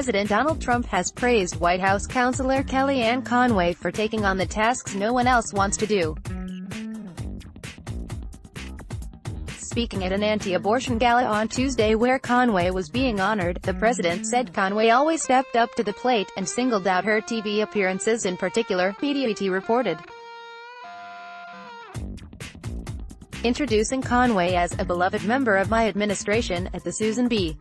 President Donald Trump has praised White House counselor Kellyanne Conway for taking on the tasks no one else wants to do. Speaking at an anti-abortion gala on Tuesday where Conway was being honored, the president said Conway always stepped up to the plate, and singled out her TV appearances in particular, Mediaite reported. Introducing Conway as a beloved member of my administration, at the Susan B.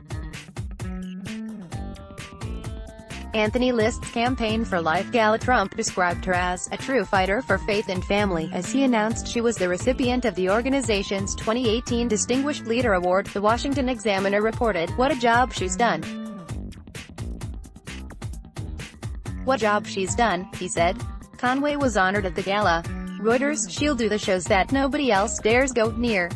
Anthony List's campaign for Life Gala Trump described her as a true fighter for faith and family as he announced she was the recipient of the organization's 2018 Distinguished Leader Award. The Washington Examiner reported, what a job she's done. What job she's done, he said. Conway was honored at the gala. Reuters, she'll do the shows that nobody else dares go near.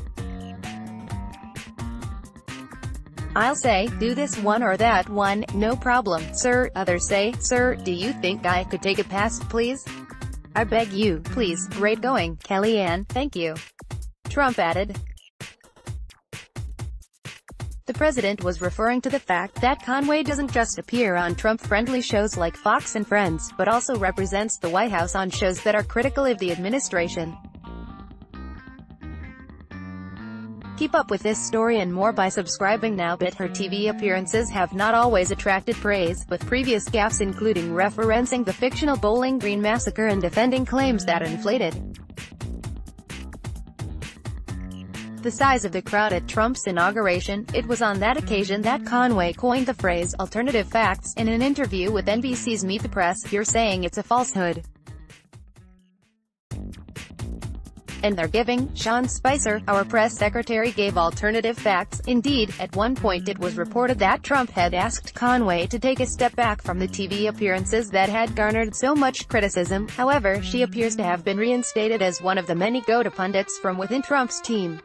I'll say, do this one or that one, no problem, sir. Others say, sir, do you think I could take a pass, please? I beg you, please, great going, Kellyanne, thank you. Trump added. The president was referring to the fact that Conway doesn't just appear on Trump-friendly shows like Fox and Friends, but also represents the White House on shows that are critical of the administration. Keep up with this story and more by subscribing now but her TV appearances have not always attracted praise, with previous gaffes including referencing the fictional Bowling Green massacre and defending claims that inflated the size of the crowd at Trump's inauguration. It was on that occasion that Conway coined the phrase, alternative facts, in an interview with NBC's Meet the Press, you're saying it's a falsehood. And they're giving. Sean Spicer, our press secretary gave alternative facts. Indeed, at one point it was reported that Trump had asked Conway to take a step back from the TV appearances that had garnered so much criticism. However, she appears to have been reinstated as one of the many go-to pundits from within Trump's team.